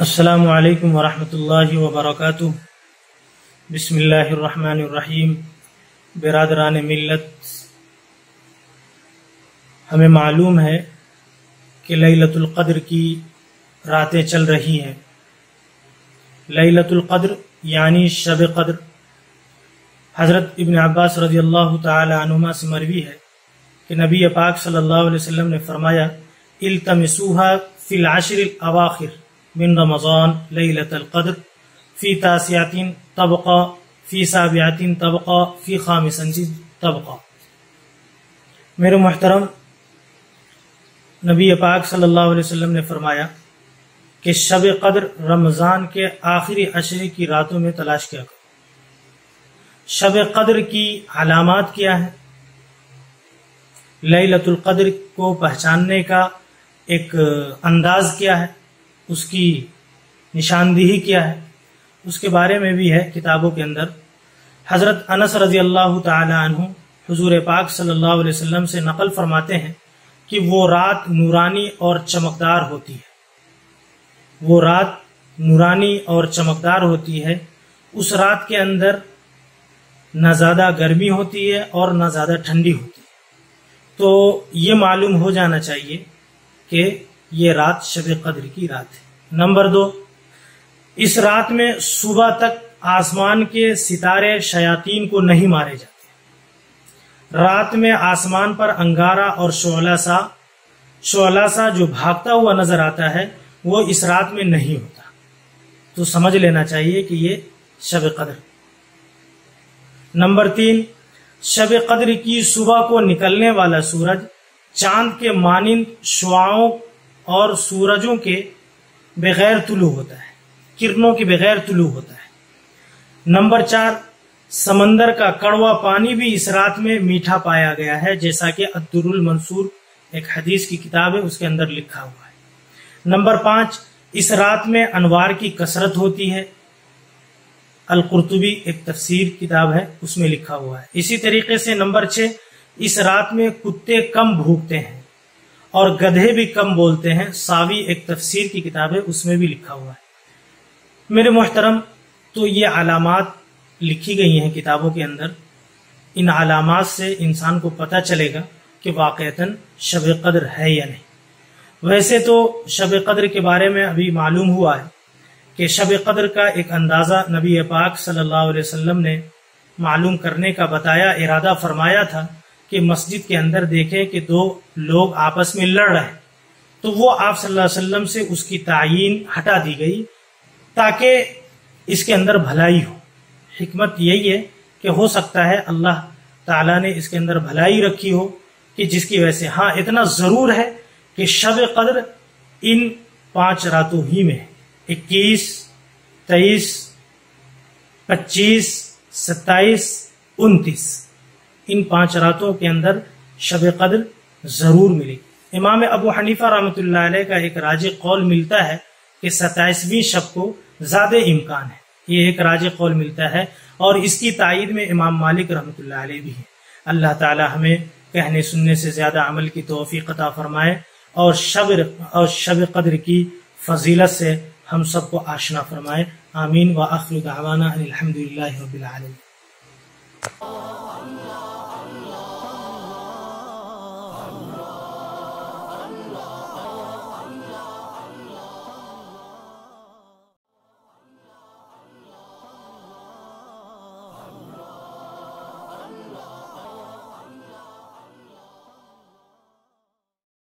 अस्सलाम वालेकुम वरहमतुल्लाहि बिरादरान मिल्लत। हमें मालूम है कि लैलतुल क़द्र की रातें चल रही हैं। लैलतुल क़द्र यानी शब क़द्र। हज़रत इबन अब्बास रज़ी अल्लाह तनुमा से मरवी है कि नबी पाक सल्लल्लाहु अलैहि वसल्लम ने फरमाया, इल्तमिसूहा फिल आशर अवाखिर बिन रमज़ान लैलतुल क़द्र, फ़ी तासियातिन तबक़ा, फ़ी साबियातिन तबक़ा, फ़ी खामिसन तबक़ा। मेरे मोहतरम, नबी पाक सल्लल्लाहु अलैहि वसल्लम ने फरमाया कि शब कद्र रमज़ान के आखिरी अशरे की रातों में तलाश किया करो। शब कद्र की अलामत क्या है। लैलतुल कद्र को पहचानने का एक अंदाज क्या है। उसकी निशानदेही क्या है। उसके बारे में भी है किताबों के अंदर। हज़रत अनस रज़ी अल्लाह तु हजूर पाक सल्लल्लाहु अलैहि वसल्लम से नकल फरमाते हैं कि वो रात नूरानी और चमकदार होती है। वो रात नूरानी और चमकदार होती है। उस रात के अंदर न ज़्यादा गर्मी होती है और ना ज़्यादा ठंडी होती है। तो ये मालूम हो जाना चाहिए कि ये रात शब कद्र की रात है। नंबर दो, इस रात में सुबह तक आसमान के सितारे शयातीन को नहीं मारे जाते। रात में आसमान पर अंगारा और शोला सा शोला सा जो भागता हुआ नज़र आता है, वो इस रात में नहीं होता। तो समझ लेना चाहिए कि ये शब कद्र नंबर तीन, शब कद्र की सुबह को निकलने वाला सूरज, चाँद के मानिंद शुआओं और सूरजों के बगैर तुलू होता है, किरणों के बगैर तुलू होता है। नंबर चार, समंदर का कड़वा पानी भी इस रात में मीठा पाया गया है, जैसा कि अब्दुल मंसूर एक हदीस की किताब है, उसके अंदर लिखा हुआ है। नंबर पाँच, इस रात में अनवार की कसरत होती है अल कुर्तुबी एक तफसीर किताब है, उसमें लिखा हुआ है। इसी तरीके से नंबर छह, इस रात में कुत्ते कम भूखते हैं और गधे भी कम बोलते हैं। सावी एक तफसीर की किताब है, उसमें भी लिखा हुआ है। मेरे मोहतरम तो ये अलामत लिखी गई हैं किताबों के अंदर। इन अलामत से इंसान को पता चलेगा कि वाक़ता शब कद्र है या नहीं। वैसे तो शब कद्र के बारे में अभी मालूम हुआ है कि शब कदर का एक अंदाज़ा नबी पाक सल्लल्लाहु अलैहि वसल्लम ने मालूम करने का बताया, इरादा फरमाया था कि मस्जिद के अंदर देखें कि दो लोग आपस में लड़ रहे हैं। तो वो आप सल्लल्लाहु अलैहि वसल्लम से उसकी तायीन हटा दी गई ताकि इसके अंदर भलाई हो। हमत यही है कि हो सकता है अल्लाह ताला ने इसके अंदर भलाई रखी हो कि जिसकी वजह से हाँ इतना ज़रूर है कि शब कद्र इन पाँच रातों ही में इक्कीस, तेईस, पच्चीस, सत्ताईस, उनतीस। इन पाँच रातों के अंदर शब कदर ज़रूर मिली। इमाम अबू हनीफा रहमत का एक राज कौल मिलता है कि सत्ताईसवीं शब को ज़्यादा इम्कान है। ये एक राज कौल मिलता है और इसकी तायद में इमाम मालिक रहमत भी है। अल्लाह ताला हमें कहने सुनने से ज़्यादा अमल की तोफ़ी कता फरमाए और शब और शब कदर की फजीलत से हम सबको आशना फरमाए आमीन व आखिर दावाना अलहमदिल्ला